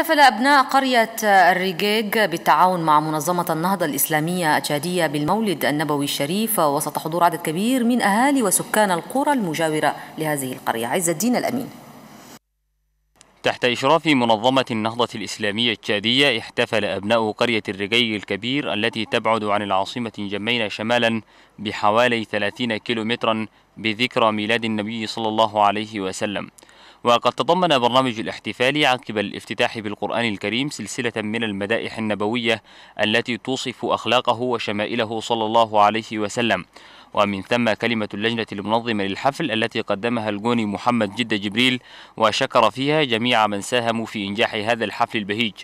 احتفل أبناء قرية الريجيج بالتعاون مع منظمة النهضة الإسلامية التشادية بالمولد النبوي الشريف وسط حضور عدد كبير من أهالي وسكان القرى المجاورة لهذه القرية. عز الدين الأمين. تحت إشراف منظمة النهضة الإسلامية التشادية احتفل أبناء قرية الرجي الكبير التي تبعد عن العاصمة جمينة شمالا بحوالي 30 كيلومترا بذكرى ميلاد النبي صلى الله عليه وسلم. وقد تضمن برنامج الاحتفال عقب الافتتاح بالقرآن الكريم سلسلة من المدائح النبوية التي توصف أخلاقه وشمائله صلى الله عليه وسلم. ومن ثم كلمة اللجنة المنظمة للحفل التي قدمها الجوني محمد جد جبريل وشكر فيها جميع من ساهموا في إنجاح هذا الحفل البهيج.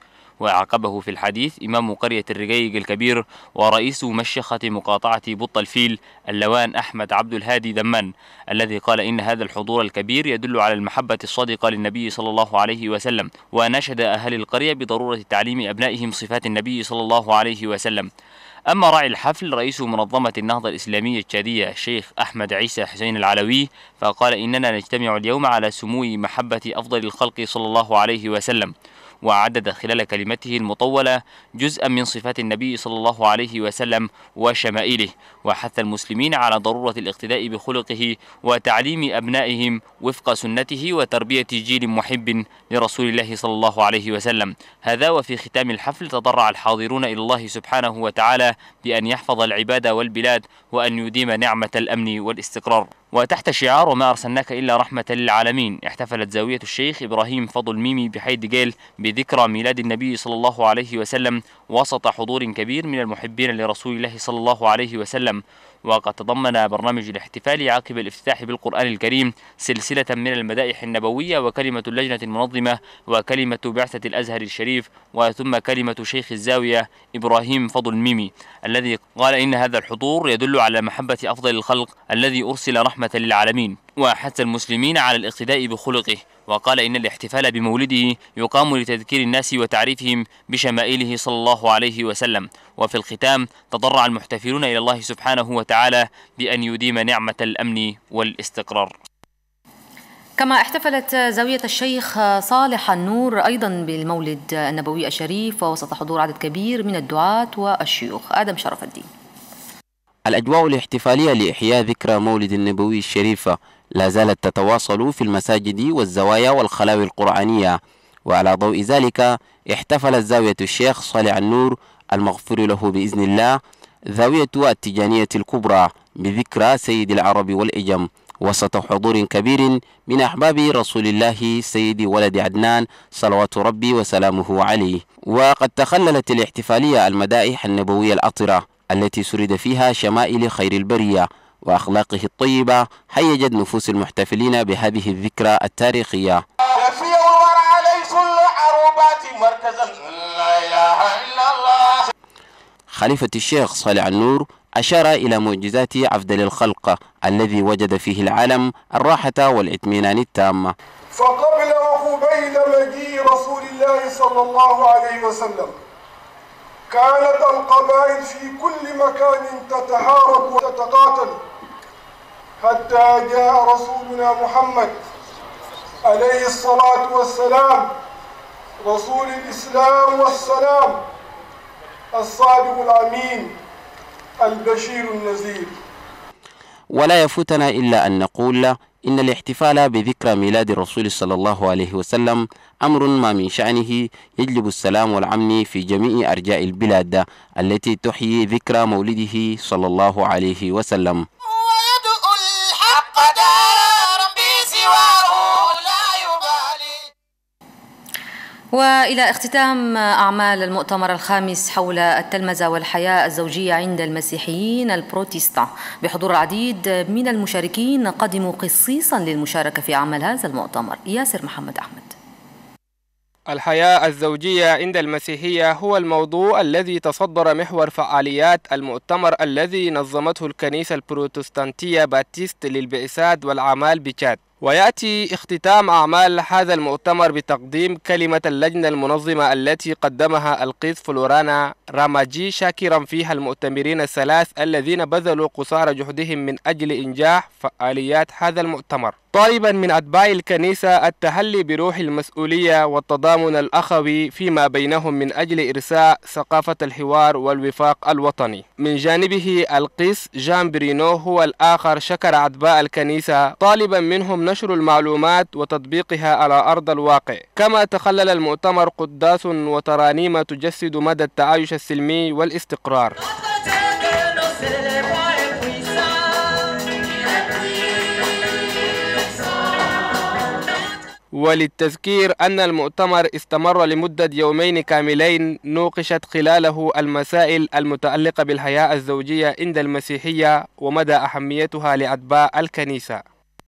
وعقبه في الحديث إمام قرية الرقيق الكبير ورئيس مشيخة مقاطعة بط الفيل اللوان أحمد عبد الهادي دمان الذي قال إن هذا الحضور الكبير يدل على المحبة الصادقة للنبي صلى الله عليه وسلم ونشد أهل القرية بضرورة تعليم أبنائهم صفات النبي صلى الله عليه وسلم. أما راعي الحفل رئيس منظمة النهضة الإسلامية التشادية الشيخ أحمد عيسى حسين العلوي فقال إننا نجتمع اليوم على سمو محبة أفضل الخلق صلى الله عليه وسلم. وعدد خلال كلمته المطولة جزءا من صفات النبي صلى الله عليه وسلم وشمائله وحث المسلمين على ضرورة الاقتداء بخلقه وتعليم أبنائهم وفق سنته وتربية جيل محب لرسول الله صلى الله عليه وسلم. هذا وفي ختام الحفل تضرع الحاضرون إلى الله سبحانه وتعالى بأن يحفظ العباد والبلاد وأن يديم نعمة الأمن والاستقرار. وتحت شعار وما أرسلناك إلا رحمة للعالمين احتفلت زاوية الشيخ إبراهيم فضل ميمي بحي دجيل بذكرى ميلاد النبي صلى الله عليه وسلم وسط حضور كبير من المحبين لرسول الله صلى الله عليه وسلم. وقد تضمن برنامج الاحتفال عقب الافتتاح بالقرآن الكريم سلسلة من المدائح النبوية وكلمة اللجنة المنظمة وكلمة بعثة الأزهر الشريف وثم كلمة شيخ الزاوية إبراهيم فضل ميمي الذي قال إن هذا الحضور يدل على محبة أفضل الخلق الذي أرسل رحمة للعالمين وحث المسلمين على الاقتداء بخلقه. وقال إن الاحتفال بمولده يقام لتذكير الناس وتعريفهم بشمائله صلى الله عليه وسلم. وفي الختام تضرع المحتفلون إلى الله سبحانه وتعالى بأن يديم نعمة الأمن والاستقرار. كما احتفلت زاوية الشيخ صالح النور أيضا بالمولد النبوي الشريف وسط حضور عدد كبير من الدعاة والشيوخ. آدم شرف الدين. الأجواء الاحتفالية لإحياء ذكرى مولد النبوي الشريف لا زالت تتواصل في المساجد والزوايا والخلاوي القرآنية وعلى ضوء ذلك احتفلت زاوية الشيخ صالح النور المغفور له بإذن الله زاوية التجانية الكبرى بذكرى سيد العرب والإجم وسط حضور كبير من أحباب رسول الله سيد ولد عدنان صلوات ربي وسلامه عليه. وقد تخللت الاحتفالية المدائح النبوية الأطرة التي سرد فيها شمائل خير البرية وأخلاقه الطيبة هيجت نفوس المحتفلين بهذه الذكرى التاريخية. خليفة الشيخ صالح النور أشار إلى معجزات أفضل الخلق الذي وجد فيه العالم الراحة والإطمئنان التام. فقبل وقبيل مجيء رسول الله صلى الله عليه وسلم. كانت القبائل في كل مكان تتحارب وتتقاتل. حتى جاء رسولنا محمد عليه الصلاة والسلام رسول الإسلام والسلام الصادق الأمين البشير النذير. ولا يفوتنا إلا أن نقول إن الاحتفال بذكرى ميلاد الرسول صلى الله عليه وسلم أمر ما من شأنه يجلب السلام والأمن في جميع أرجاء البلاد التي تحيي ذكرى مولده صلى الله عليه وسلم. وإلى اختتام أعمال المؤتمر الخامس حول التلمذة والحياة الزوجية عند المسيحيين البروتستان. بحضور العديد من المشاركين قدموا قصيصا للمشاركة في أعمال هذا المؤتمر. ياسر محمد أحمد. الحياة الزوجية عند المسيحية هو الموضوع الذي تصدر محور فعاليات المؤتمر الذي نظمته الكنيسة البروتستانتية باتيست للبعثات والأعمال بتشاد. ويأتي اختتام أعمال هذا المؤتمر بتقديم كلمة اللجنة المنظمة التي قدمها القيس فلورانا راماجي شاكرا فيها المؤتمرين الثلاث الذين بذلوا قصارى جهدهم من أجل إنجاح فعاليات هذا المؤتمر. طالبا من أتباع الكنيسة التحلي بروح المسؤولية والتضامن الأخوي فيما بينهم من أجل إرساء ثقافة الحوار والوفاق الوطني. من جانبه القيس جان برينو هو الآخر شكر أتباع الكنيسة. طالبا منهم نشر المعلومات وتطبيقها على أرض الواقع. كما تخلل المؤتمر قداس وترانيم تجسد مدى التعايش السلمي والاستقرار. وللتذكير أن المؤتمر استمر لمدة يومين كاملين نوقشت خلاله المسائل المتعلقة بالحياة الزوجية عند المسيحية ومدى أهميتها لأتباع الكنيسة.